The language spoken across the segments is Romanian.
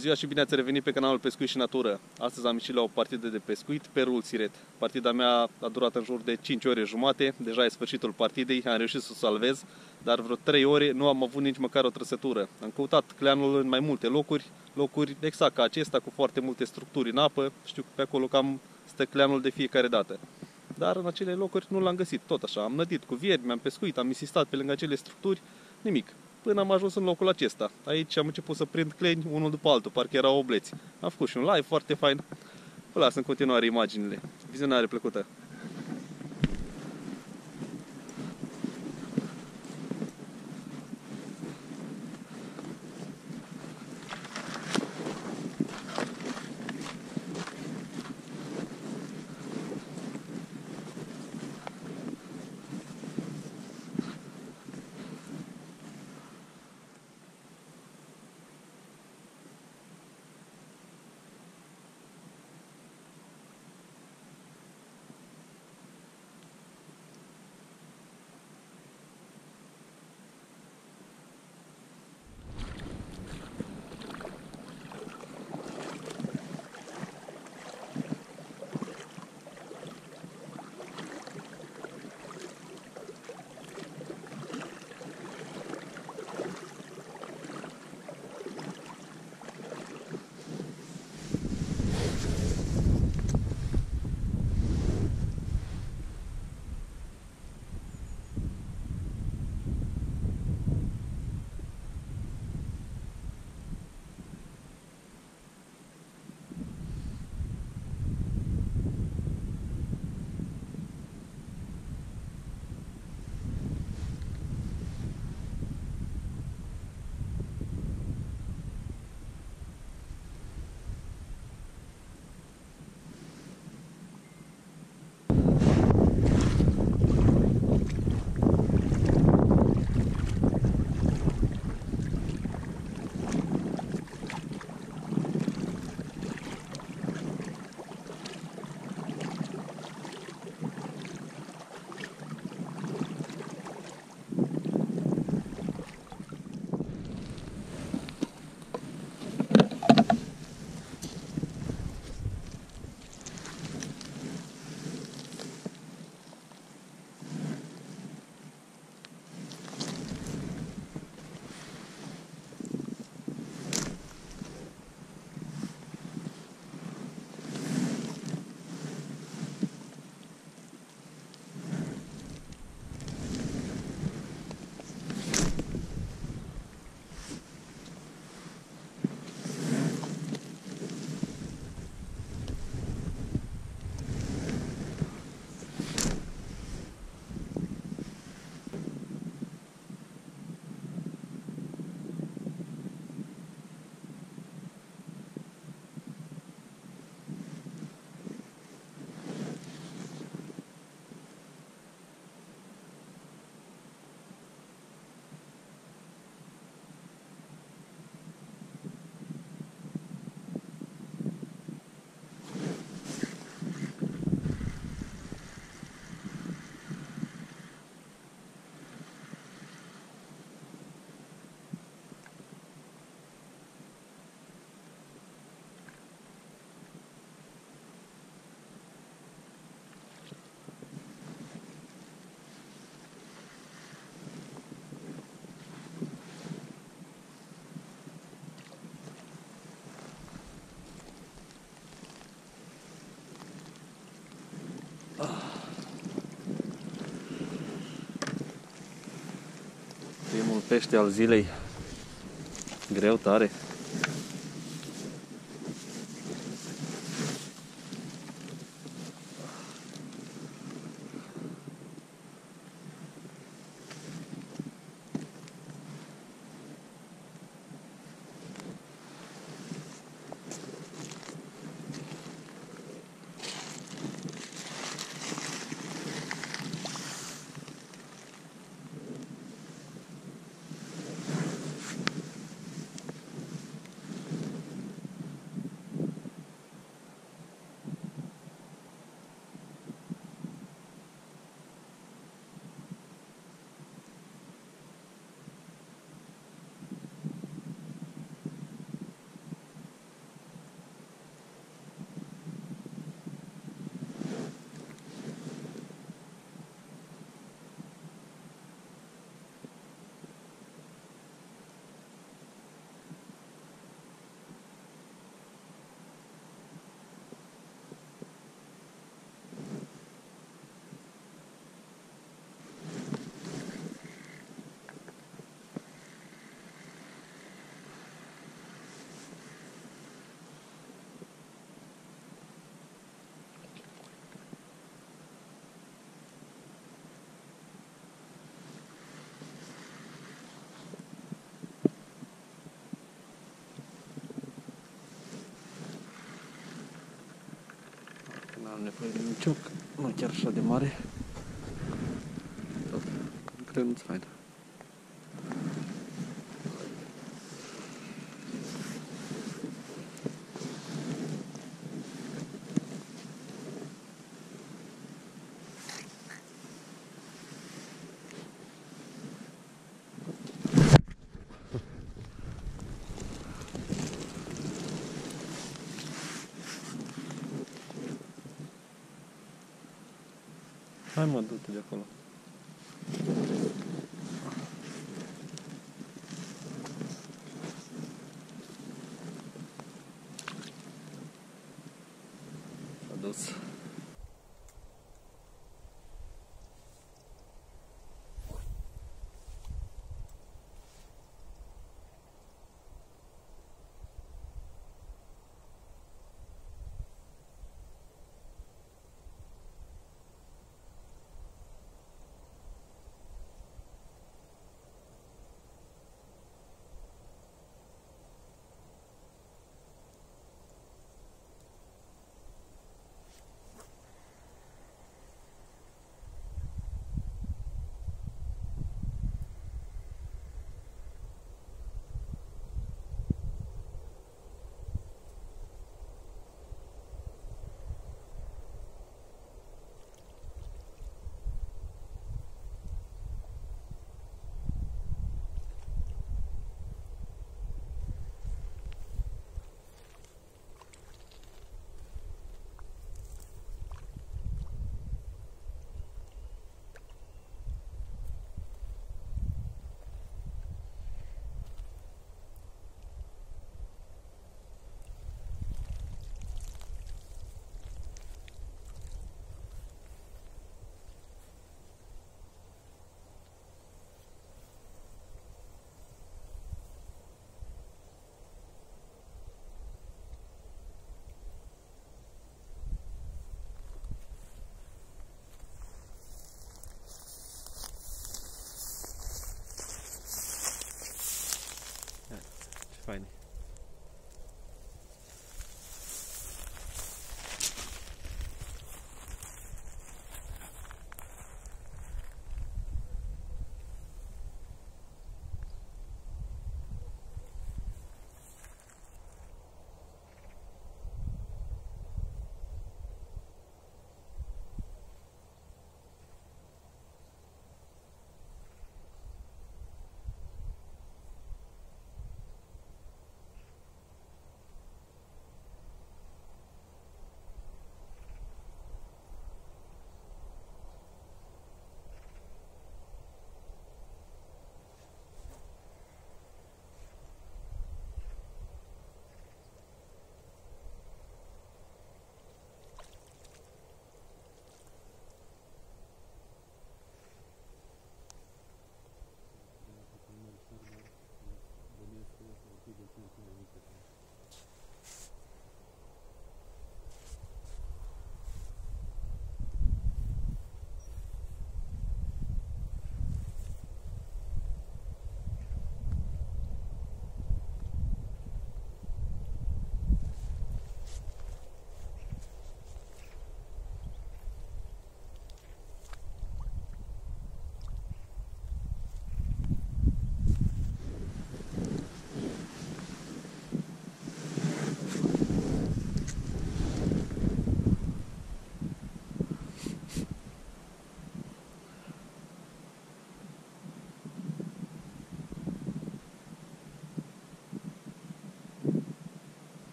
ziua și bine ați revenit pe canalul Pescuit și Natură. Astăzi am ieșit la o partidă de pescuit pe rul Siret. Partida mea a durat în jur de 5 ore jumate, deja e sfârșitul partidei, am reușit să o salvez, dar vreo 3 ore nu am avut nici măcar o trăsătură. Am căutat cleanul în mai multe locuri, locuri exact ca acesta, cu foarte multe structuri în apă, știu că pe acolo cam stă cleanul de fiecare dată. Dar în acele locuri nu l-am găsit, tot așa, am nădit cu viermi, mi-am pescuit, am insistat pe lângă acele structuri, nimic până am ajuns în locul acesta. Aici am început să prind cleni unul după altul, parcă erau obleți. Am făcut și un live foarte fain. Vă las în continuare imaginile. Vizionare plăcută! Pește al zilei. Greu tare. Am nevoie de un cioc, nu chiar așa de mare. Tot. Cred nu-ți fain. Elmondott a gyakorlat.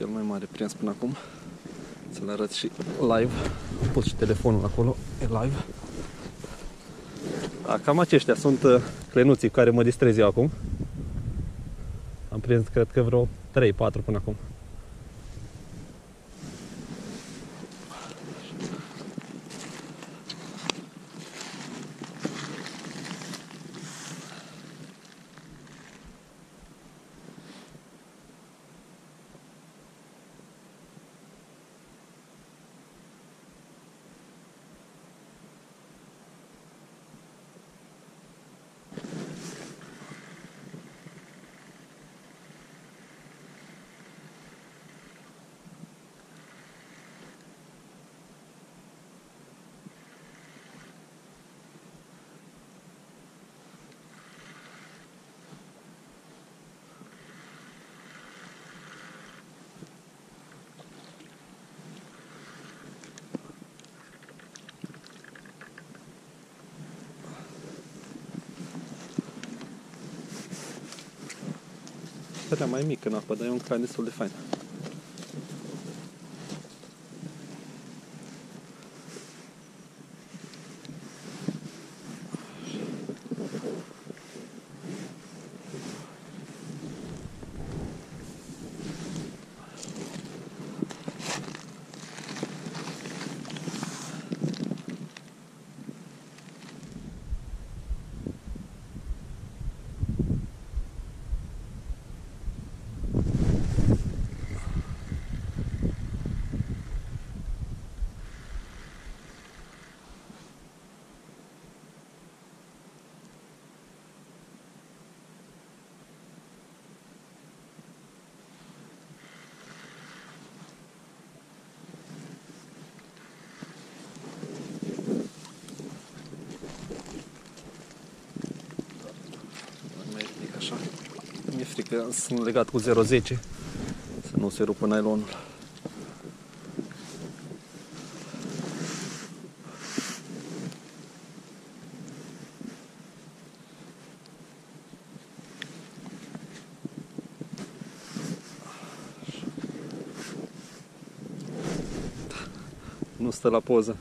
Cel mai mare prins până acum. Să-l arăt și live. Am pus și telefonul acolo, e live. Da, cam aceștia sunt uh, clenuții cu care mă distrez eu acum. Am prins, cred că vreo 3-4 până acum. Mai mic în apă, dar e un can destul de fain. mai ridic așa. Mi-e frică, sunt legat cu 0,10 să nu se rupă nylonul. Nu stă la poză.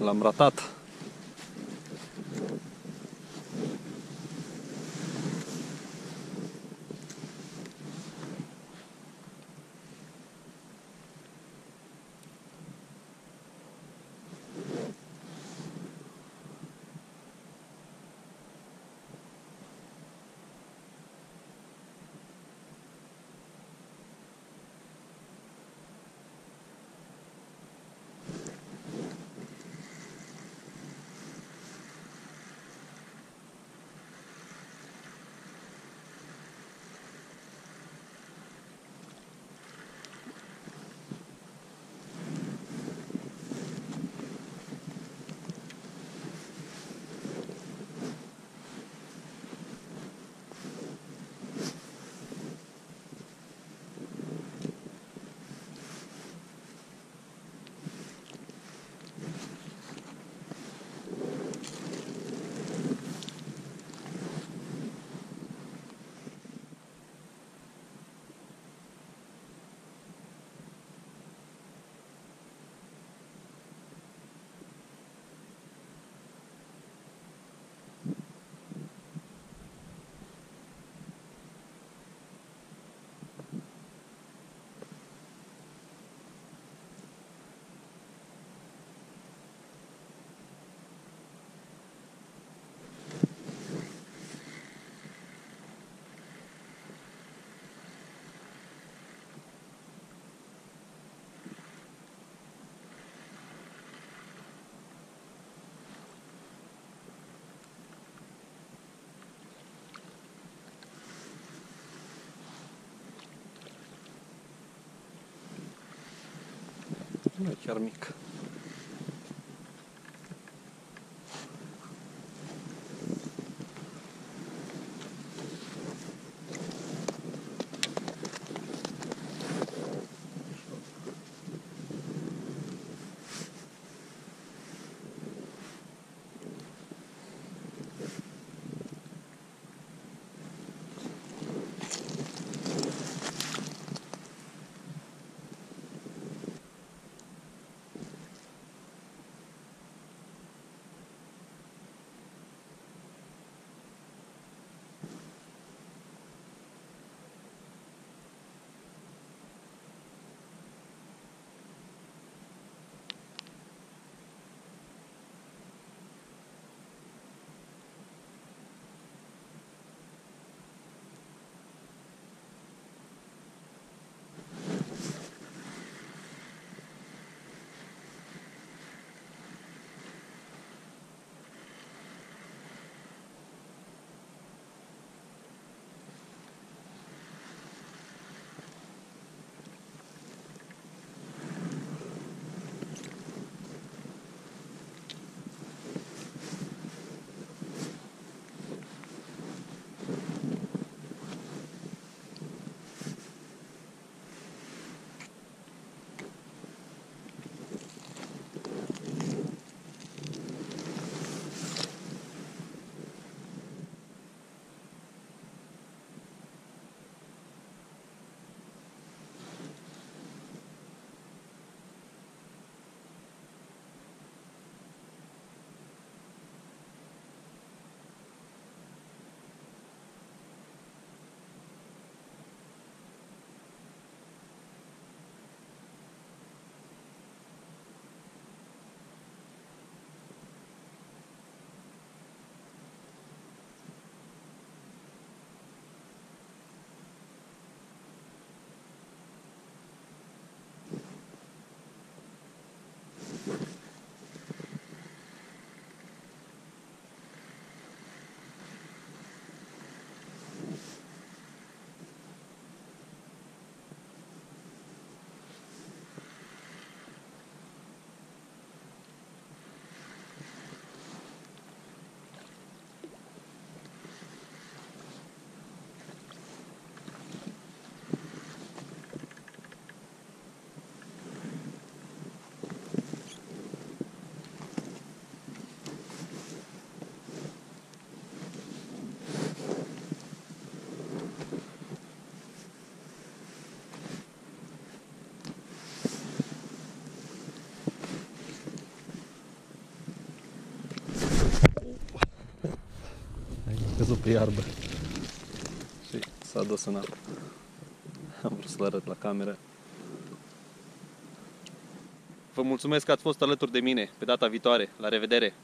L-am ratat. Nu e căzut pe iarbă și s-a dus în apă. Am vrut să-l arăt la cameră. Vă mulțumesc că ați fost alături de mine pe data viitoare. La revedere!